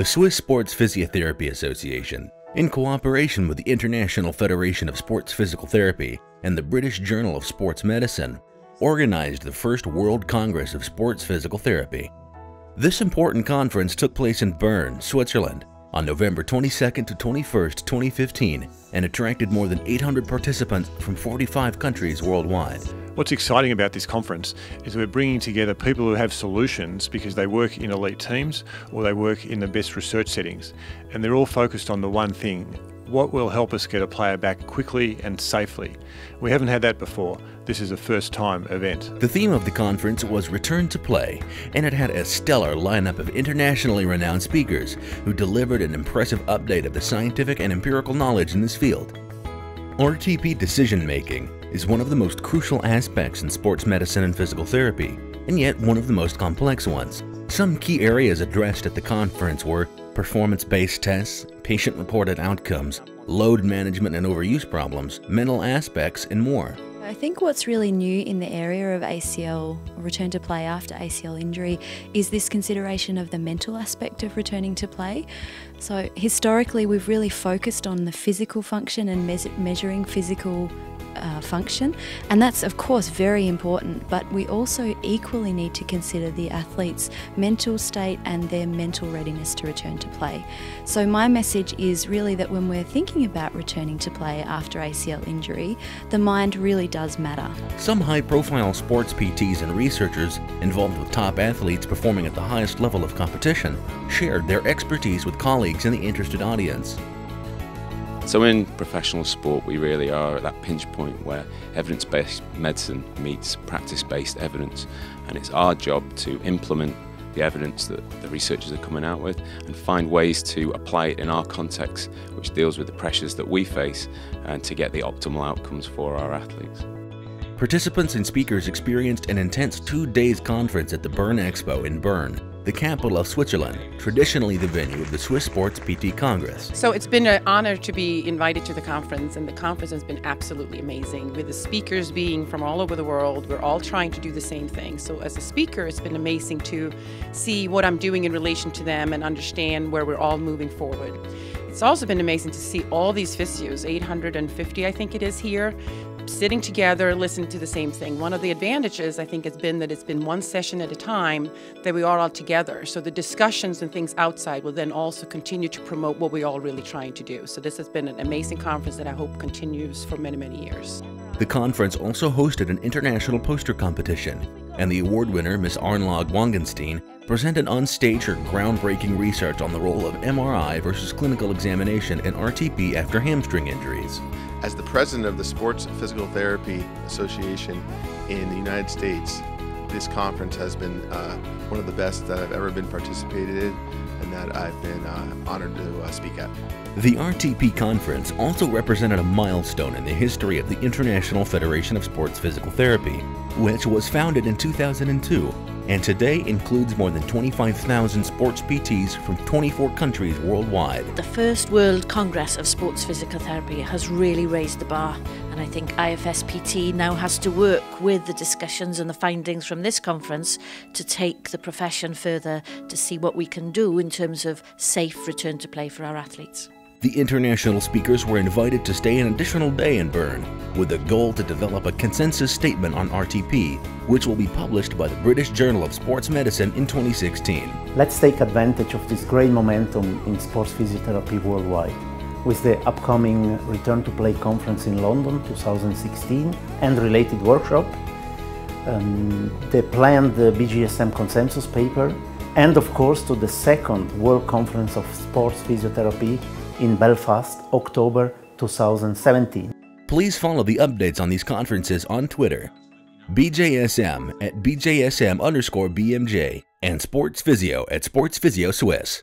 The Swiss Sports Physiotherapy Association, in cooperation with the International Federation of Sports Physical Therapy and the British Journal of Sports Medicine, organized the first World Congress of Sports Physical Therapy. This important conference took place in Bern, Switzerland, on November 22nd to 21st, 2015, and attracted more than 800 participants from 45 countries worldwide. What's exciting about this conference is we're bringing together people who have solutions because they work in elite teams or they work in the best research settings. And they're all focused on the one thing what will help us get a player back quickly and safely. We haven't had that before. This is a first time event. The theme of the conference was Return to Play, and it had a stellar lineup of internationally renowned speakers who delivered an impressive update of the scientific and empirical knowledge in this field. RTP decision making is one of the most crucial aspects in sports medicine and physical therapy, and yet one of the most complex ones. Some key areas addressed at the conference were performance-based tests, patient-reported outcomes, load management and overuse problems, mental aspects, and more. I think what's really new in the area of ACL, return to play after ACL injury, is this consideration of the mental aspect of returning to play. So, historically, we've really focused on the physical function and measuring physical uh, function, and that's of course very important. But we also equally need to consider the athlete's mental state and their mental readiness to return to play. So, my message is really that when we're thinking about returning to play after ACL injury, the mind really does matter. Some high profile sports PTs and researchers involved with top athletes performing at the highest level of competition shared their expertise with colleagues and the interested audience. So in professional sport, we really are at that pinch point where evidence-based medicine meets practice-based evidence, and it's our job to implement the evidence that the researchers are coming out with and find ways to apply it in our context, which deals with the pressures that we face, and to get the optimal outcomes for our athletes. Participants and speakers experienced an intense two days conference at the Bern Expo in Bern the capital of Switzerland, traditionally the venue of the Swiss Sports PT Congress. So it's been an honor to be invited to the conference, and the conference has been absolutely amazing. With the speakers being from all over the world, we're all trying to do the same thing. So as a speaker, it's been amazing to see what I'm doing in relation to them and understand where we're all moving forward. It's also been amazing to see all these physios, 850 I think it is here, sitting together, listening to the same thing. One of the advantages, I think, has been that it's been one session at a time that we are all together. So the discussions and things outside will then also continue to promote what we're all really trying to do. So this has been an amazing conference that I hope continues for many, many years. The conference also hosted an international poster competition, and the award winner, Ms. Arnlaug Wangensteen, presented on stage her groundbreaking research on the role of MRI versus clinical examination in RTP after hamstring injuries. As the president of the Sports Physical Therapy Association in the United States, this conference has been uh, one of the best that I've ever been participated in and that I've been uh, honored to uh, speak at. The RTP conference also represented a milestone in the history of the International Federation of Sports Physical Therapy, which was founded in 2002 and today includes more than 25,000 sports PTs from 24 countries worldwide. The first World Congress of Sports Physical Therapy has really raised the bar, and I think IFSPT now has to work with the discussions and the findings from this conference to take the profession further to see what we can do in terms of safe return to play for our athletes. The international speakers were invited to stay an additional day in Bern, with the goal to develop a consensus statement on RTP, which will be published by the British Journal of Sports Medicine in 2016. Let's take advantage of this great momentum in sports physiotherapy worldwide. With the upcoming Return to Play conference in London 2016 and related workshop, um, the planned BJSM consensus paper, and of course to the second World Conference of Sports Physiotherapy in Belfast, October 2017. Please follow the updates on these conferences on Twitter. BJSM at BJSM underscore BMJ and Sports Physio at Sports Physio Swiss.